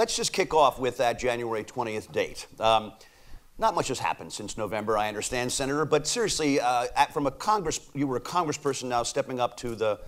let's just kick off with that January 20th date. Um, not much has happened since November, I understand, Senator. But seriously, uh, at, from a Congress, you were a Congressperson now, stepping up to the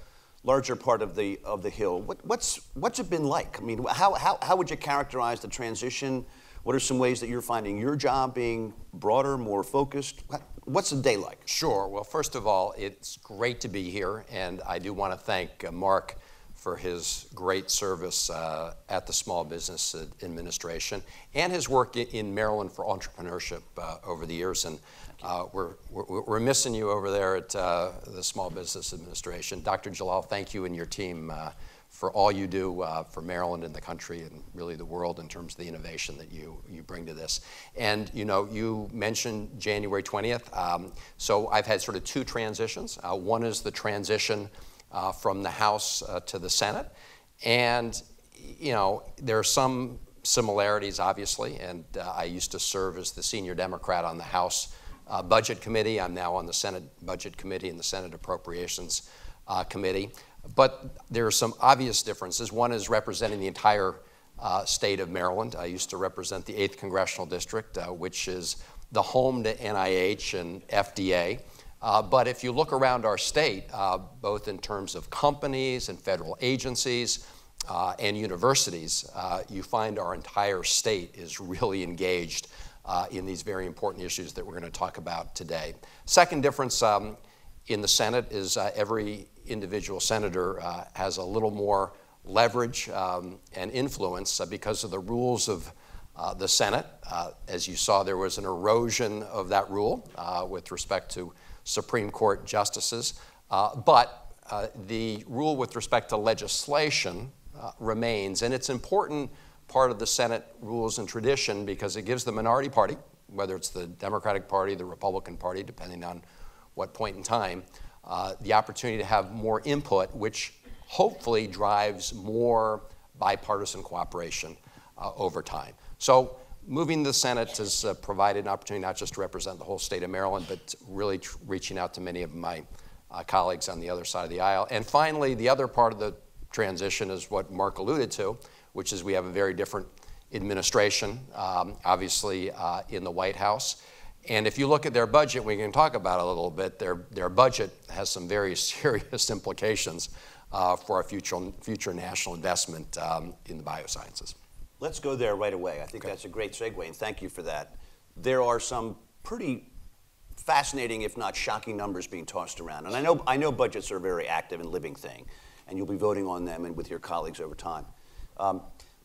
larger part of the of the Hill. What, what's what's it been like? I mean, how, how how would you characterize the transition? What are some ways that you're finding your job being broader, more focused? What's the day like? Sure. Well, first of all, it's great to be here, and I do want to thank uh, Mark for his great service uh, at the Small Business Administration and his work in Maryland for entrepreneurship uh, over the years. And uh, we're, we're, we're, missing you over there at uh, the Small Business Administration. Dr. Jallal, thank you and your team uh, for all you do uh, for Maryland and the country and really the world in terms of the innovation that you, you bring to this. And you know, you mentioned January 20th. Um, so I've had sort of two transitions. Uh, one is the transition uh, from the House uh, to the Senate. And you know, there are some similarities, obviously, and uh, I used to serve as the senior Democrat on the House uh, Budget Committee. I'm now on the Senate Budget Committee and the Senate Appropriations Committee. But there are some obvious differences. One is representing the entire uh, state of Maryland. I used to represent the 8th Congressional District, uh, which is the home to NIH and FDA. Uh, but if you look around our state, uh, both in terms of companies and federal agencies uh, and universities, uh, you find our entire state is really engaged in these very important issues that we're going to talk about today. Second difference um, in the Senate is every individual senator uh, has a little more leverage um, and influence uh, because of the rules of uh, the Senate. Uh, as you saw, there was an erosion of that rule uh, with respect to Supreme Court justices. Uh, but the rule with respect to legislation remains, and it's an important part of the Senate rules and tradition because it gives the minority party, whether it's the Democratic Party, the Republican Party, depending on what point in time, uh, the opportunity to have more input, which hopefully drives more bipartisan cooperation uh, over time. So moving the Senate has uh, provided an opportunity not just to represent the whole state of Maryland, but really reaching out to many of my uh, colleagues on the other side of the aisle. And finally, the other part of the transition is what Mark alluded to, which is we have a very different administration, um, obviously, uh, in the White House. And if you look at their budget, we can talk about it a little bit. Their, their budget has some very serious implications uh, for our future, future national investment um, in the biosciences. Let's go there right away. I think okay. that's a great segue, and thank you for that. There are some pretty fascinating, if not shocking, numbers being tossed around. And I know, I know budgets are a very active and living thing, and you'll be voting on them and with your colleagues over time. Um,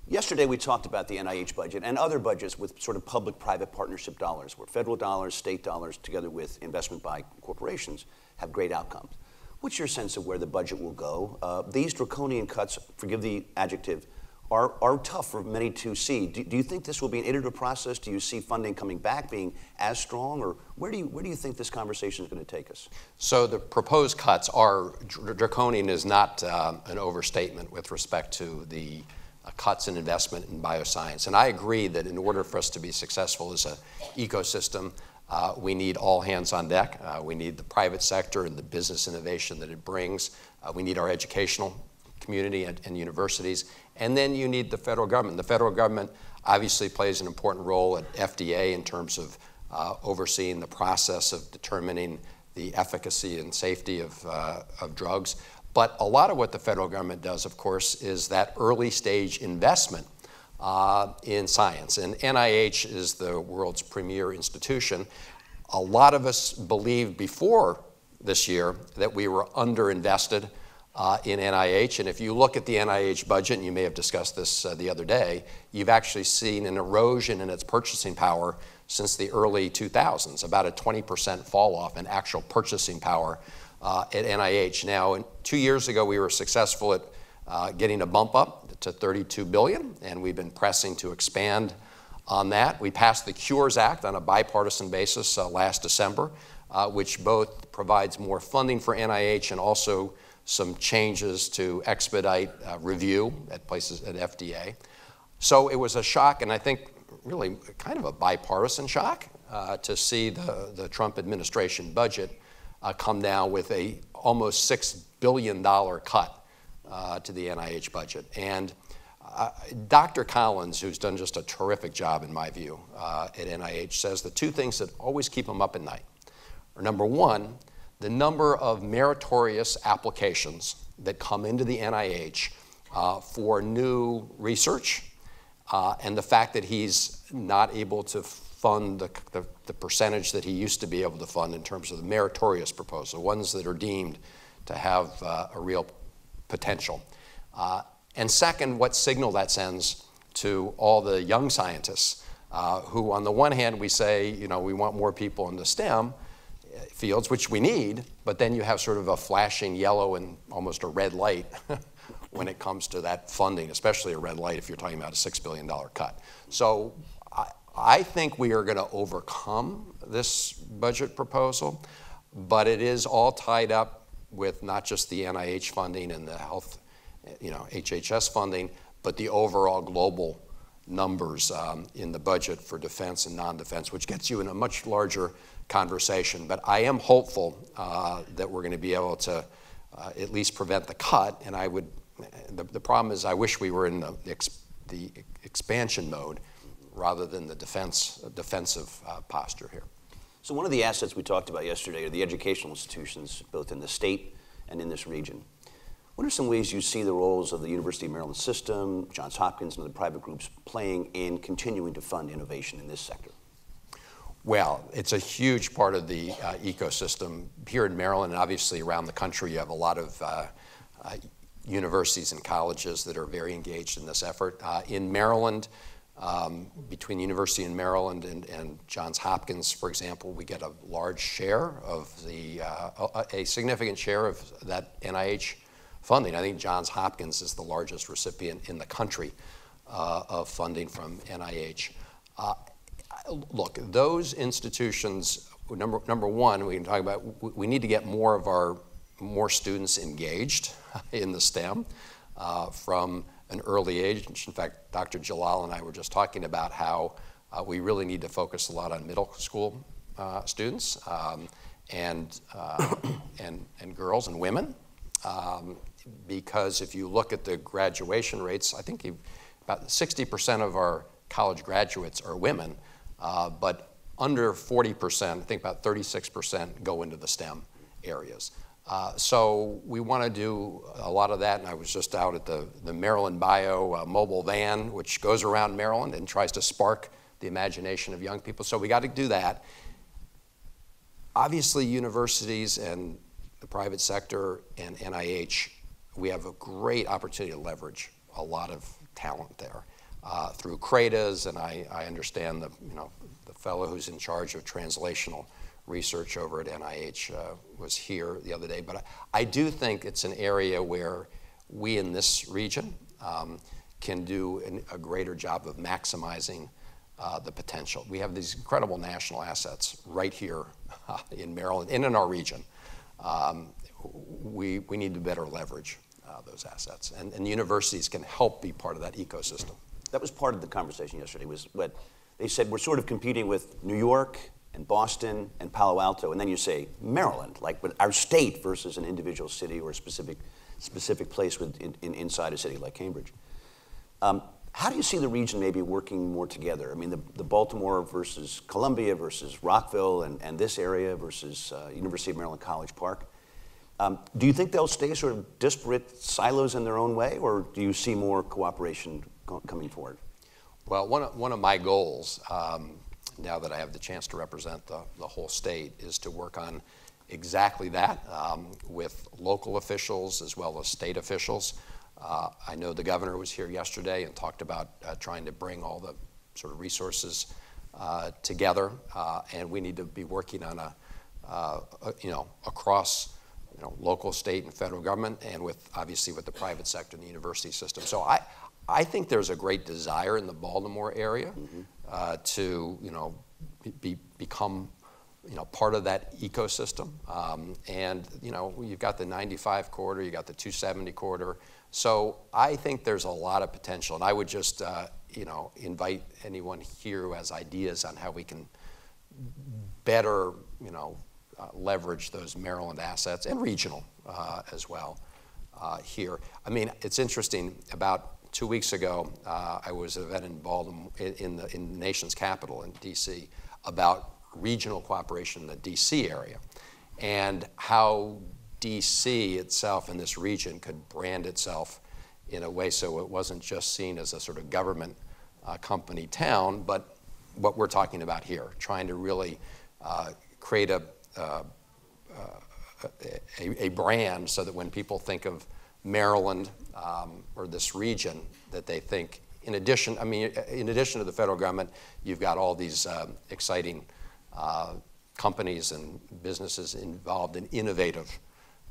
Yesterday, we talked about the NIH budget and other budgets with sort of public private partnership dollars, where federal dollars, state dollars, together with investment by corporations, have great outcomes. What's your sense of where the budget will go? Uh, these draconian cuts, forgive the adjective, are, are tough for many to see. Do, do, you think this will be an iterative process? Do you see funding coming back being as strong? Or where do you, where do you think this conversation is going to take us? So the proposed cuts are, draconian is not uh, an overstatement with respect to the uh, cuts in investment in bioscience. And I agree that in order for us to be successful as an ecosystem, uh, we need all hands on deck. Uh, we need the private sector and the business innovation that it brings. Uh, we need our educational community and, and, universities. And then you need the federal government. The federal government obviously plays an important role at FDA in terms of uh, overseeing the process of determining the efficacy and safety of, uh, of drugs. But a lot of what the federal government does, of course, is that early stage investment uh, in science. And NIH is the world's premier institution. A lot of us believed before this year that we were underinvested uh, in NIH. And if you look at the NIH budget, and you may have discussed this uh, the other day, you've actually seen an erosion in its purchasing power since the early 2000s, about a 20% fall off in actual purchasing power uh, at NIH. Now, two years ago, we were successful at uh, getting a bump up to 32 billion, and we've been pressing to expand on that. We passed the Cures Act on a bipartisan basis uh, last December, uh, which both provides more funding for NIH and also some changes to expedite uh, review at places at FDA. So it was a shock, and I think really kind of a bipartisan shock uh, to see the, the Trump administration budget uh, come down with a almost $6 billion cut uh, to the NIH budget. And Uh, Dr. Collins, who's done just a terrific job, in my view, uh, at NIH, says the two things that always keep him up at night are number one, the number of meritorious applications that come into the NIH uh, for new research, uh, and the fact that he's not able to fund the, the, the, percentage that he used to be able to fund in terms of the meritorious proposals, the ones that are deemed to have uh, a real potential. Uh, and second, what signal that sends to all the young scientists uh, who, on the one hand, we say, you know, we want more people in the STEM fields, which we need, but then you have sort of a flashing yellow and almost a red light when it comes to that funding, especially a red light if you're talking about a $6 billion cut. So I, I think we are going to overcome this budget proposal, but it is all tied up with not just the NIH funding and the health you know, HHS funding, but the overall global numbers um, in the budget for defense and non-defense, which gets you in a much larger conversation. But I am hopeful uh, that we're going to be able to uh, at least prevent the cut. And I would, the, the problem is I wish we were in the, ex, the expansion mode rather than the defense, defensive uh, posture here. So one of the assets we talked about yesterday are the educational institutions, both in the state and in this region. What are some ways you see the roles of the University of Maryland system, Johns Hopkins, and other private groups playing in continuing to fund innovation in this sector? Well, it's a huge part of the uh, ecosystem here in Maryland and obviously around the country. You have a lot of uh, uh, universities and colleges that are very engaged in this effort. Uh, in Maryland, um, between the University in Maryland and, and, Johns Hopkins, for example, we get a large share of the, uh, a, significant share of that NIH funding. I think Johns Hopkins is the largest recipient in the country uh, of funding from NIH. Look, those institutions, number, number one, we can talk about, we need to get more of our, more students engaged in the STEM uh, from an early age. In fact, Dr. Jallal and I were just talking about how uh, we really need to focus a lot on middle school uh, students um, and, uh, and, and girls and women. Um, because if you look at the graduation rates, I think about 60% of our college graduates are women, uh, but under 40%, I think about 36% go into the STEM areas. Uh, so we want to do a lot of that, and I was just out at the, the Maryland Bio uh, mobile van, which goes around Maryland and tries to spark the imagination of young people. So we got to do that. Obviously, universities and the private sector and NIH we have a great opportunity to leverage a lot of talent there uh, through CRADAs, and I, I understand the, you know, the fellow who's in charge of translational research over at NIH uh, was here the other day. But I, I, do think it's an area where we in this region um, can do an, a greater job of maximizing uh, the potential. We have these incredible national assets right here uh, in Maryland and in our region. Um, we, we need to better leverage uh, those assets. And, and universities can help be part of that ecosystem. That was part of the conversation yesterday, was what they said we're sort of competing with New York and Boston and Palo Alto, and then you say Maryland, like our state versus an individual city or a specific, specific place with, in, in, inside a city like Cambridge. Um, how do you see the region maybe working more together? I mean, the, the Baltimore versus Columbia versus Rockville and, and this area versus uh, University of Maryland College Park. Um, do you think they'll stay sort of disparate silos in their own way, or do you see more cooperation coming forward? Well, one of, one of my goals, um, now that I have the chance to represent the, the whole state, is to work on exactly that um, with local officials as well as state officials. Uh, I know the governor was here yesterday and talked about uh, trying to bring all the sort of resources uh, together, uh, and we need to be working on a, uh, a you know, across you know, local, state, and federal government, and with obviously with the private sector and the university system. So I, I think there's a great desire in the Baltimore area mm-hmm. uh, to, you know, be, become, you know, part of that ecosystem. Um, and you know, you've got the 95 corridor, you got the 270 corridor. So I think there's a lot of potential, and I would just, uh, you know, invite anyone here who has ideas on how we can better, you know, uh, leverage those Maryland assets and regional uh, as well uh, here. I mean, it's interesting, about two weeks ago, uh, I was at an event in Baltimore, in, in, the, in the nation's capital, in D.C., about regional cooperation in the D.C. area and how D.C. itself in this region could brand itself in a way so it wasn't just seen as a sort of government uh, company town, but what we're talking about here, trying to really uh, create a, uh, a, a, brand so that when people think of Maryland um, or this region, that they think, in addition, I mean, in addition to the federal government, you've got all these um, exciting uh, companies and businesses involved in innovative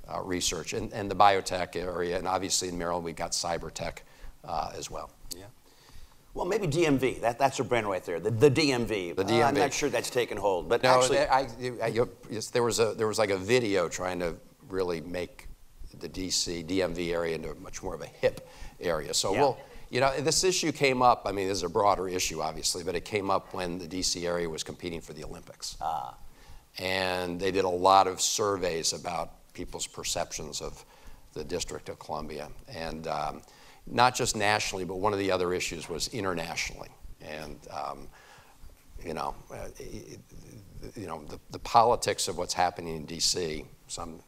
uh, research and, and the biotech area, and obviously in Maryland we've got cyber tech uh, as well. Yeah. Well, maybe DMV. That, that's a brand right there. The, the DMV. The DMV. Uh, I'm not sure that's taken hold, but no, actually, I, I, yes, there was a there was like a video trying to really make the DC DMV area into much more of a hip area. So Yeah. we'll. You know, this issue came up. I mean, this is a broader issue, obviously, but it came up when the DC area was competing for the Olympics. Ah. And they did a lot of surveys about people's perceptions of the District of Columbia. And um, not just nationally, but one of the other issues was internationally. And, um, you know, uh, you know the, the politics of what's happening in D.C. some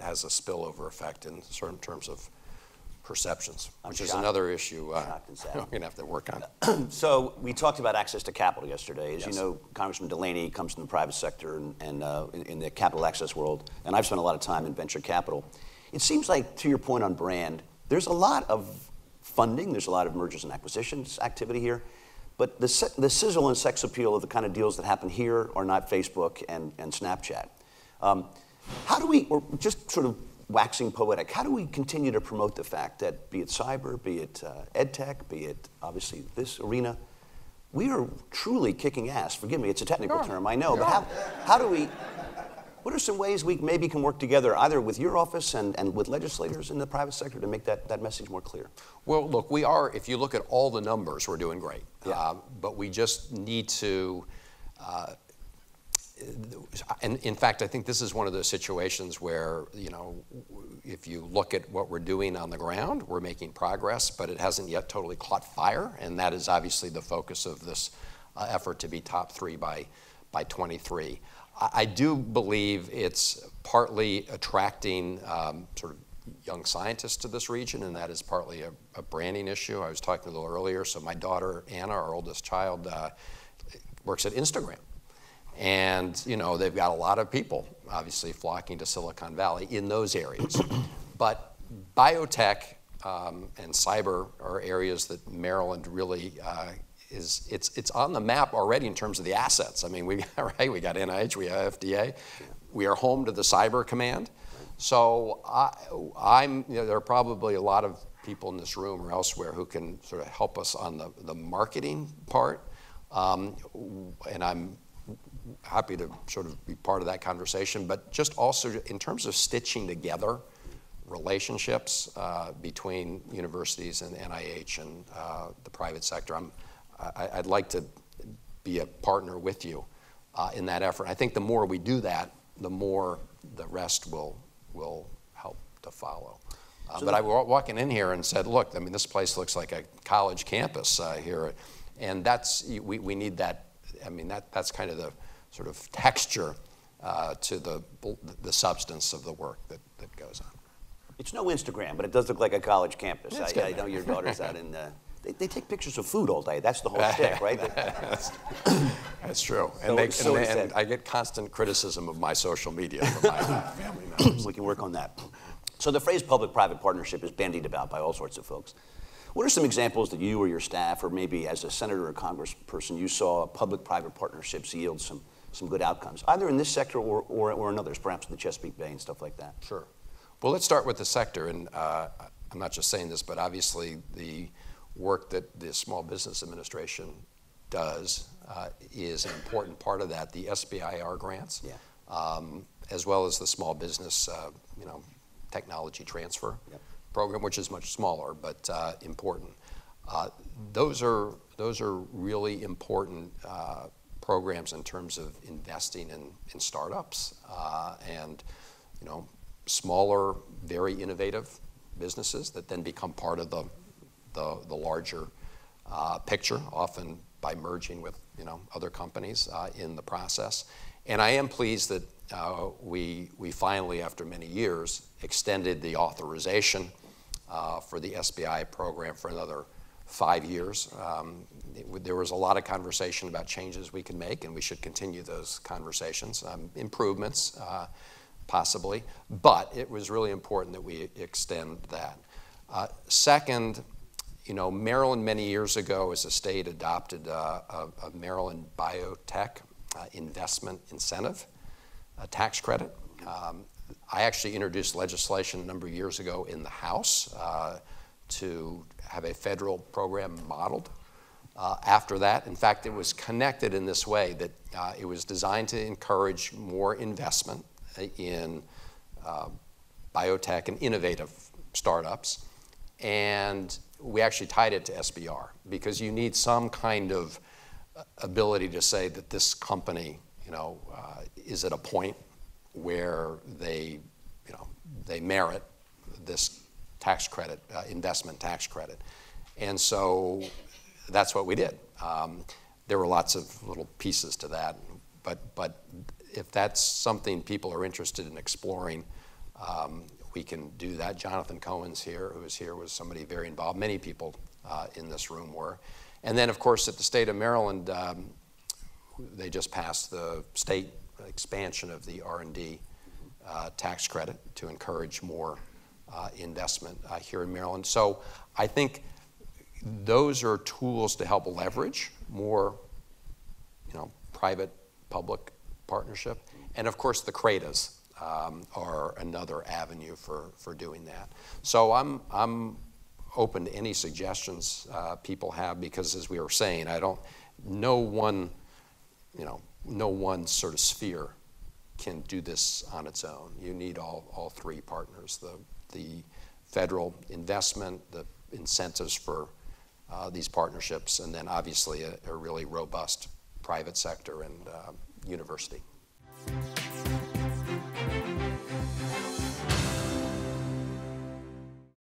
has a spillover effect in certain terms of perceptions, I'm which is another issue uh, Shocked we're going to have to work on. So we talked about access to capital yesterday. As you know, Congressman Delaney comes from the private sector and, and uh, in, in the capital access world, and I've spent a lot of time in venture capital. It seems like, to your point on brand, there's a lot of funding, there's a lot of mergers and acquisitions activity here, but the, the sizzle and sex appeal of the kind of deals that happen here are not Facebook and, and Snapchat. Um, how do we, or just sort of waxing poetic, how do we continue to promote the fact that, be it cyber, be it uh, ed tech, be it obviously this arena, we are truly kicking ass. Forgive me, it's a technical Sure. term, I know, but how, how do we, what are some ways we maybe can work together, either with your office and, and with legislators in the private sector to make that, that message more clear? Well, look, we are, if you look at all the numbers, we're doing great. Yeah. Uh, but we just need to, uh, and in fact, I think this is one of those situations where, you know, if you look at what we're doing on the ground, we're making progress, but it hasn't yet totally caught fire. And that is obviously the focus of this uh, effort to be top three by, by 23. I, I do believe it's partly attracting um, sort of young scientists to this region, and that is partly a, a branding issue. I was talking a little earlier. So my daughter Anna, our oldest child, uh, works at Instagram, and you know they've got a lot of people obviously flocking to Silicon Valley in those areas. but biotech um, and cyber are areas that Maryland really uh, is. It's it's on the map already in terms of the assets. I mean, we got right. We got NIH. We have FDA. We are home to the Cyber Command. So I, I'm, you know, there are probably a lot of people in this room or elsewhere who can sort of help us on the, the marketing part. Um, and I'm happy to sort of be part of that conversation, but just also in terms of stitching together relationships uh, between universities and NIH and uh, the private sector, I'm, I, I'd like to be a partner with you uh, in that effort. I think the more we do that, the more the rest will will help to follow. Uh, but I was walking in here and said, look, I mean, this place looks like a college campus uh, here, and that's we, we need that. I mean, that that's kind of the sort of texture uh, to the the substance of the work that, that goes on. It's no Instagram, but it does look like a college campus. I, good. I know your daughter's out in. Uh, they, they take pictures of food all day. That's the whole stick, right? That's, that's true. So- And, they, so and, and. I get constant criticism of my social media from my family members. we can work on that. So the phrase public-private partnership is bandied about by all sorts of folks. What are some examples that you or your staff, or maybe as a senator or congressperson, you saw public-private partnerships yield some, some good outcomes, either in this sector or, or, or in others, perhaps in the Chesapeake Bay and stuff like that? Sure. Well, let's start with the sector, and uh, I'm not just saying this, but obviously the work that the Small Business Administration does uh, is an important part of that. The SBIR grants, Yeah. um, as well as the Small Business, uh, you know, Technology Transfer Yep. Program, which is much smaller but uh, important. Uh, those are those are really important uh, programs in terms of investing in, in startups uh, and you know smaller, very innovative businesses that then become part of the the, the larger uh, picture, often by merging with you know, other companies uh, in the process. And I am pleased that uh, we, we finally, after many years, extended the authorization uh, for the SBIR program for another five years. Um, there was a lot of conversation about changes we can make, and we should continue those conversations, um, improvements uh, possibly, but it was really important that we extend that. Uh, second, you know, Maryland many years ago as a state adopted uh, a, a, Maryland biotech uh, investment incentive tax credit. Um, I actually introduced legislation a number of years ago in the House uh, to have a federal program modeled uh, after that. In fact, it was connected in this way that uh, it was designed to encourage more investment in uh, biotech and innovative startups. And we actually tied it to SBIR because you need some kind of uh, ability to say that this company, you know, uh, is at a point where they, you know, they merit this tax credit, uh, investment tax credit. And so that's what we did. Um, there were lots of little pieces to that, but, but if that's something people are interested in exploring, um, we can do that. Jonathan Cohen's here, who is here, was somebody very involved. Many people uh, in this room were. And then, of course, at the state of Maryland, um, they just passed the state expansion of the R&D uh, tax credit to encourage more investment uh, here in Maryland. So I think those are tools to help leverage more, you know, private-public partnership. And of course, the CRADAs um, are another avenue for, for doing that. So I'm, I'm open to any suggestions uh, people have because, as we were saying, I don't, no one, you know, no one sort of sphere can do this on its own. You need all, all three partners the, the federal investment, the incentives for uh, these partnerships, and then obviously a, a really robust private sector and uh, university.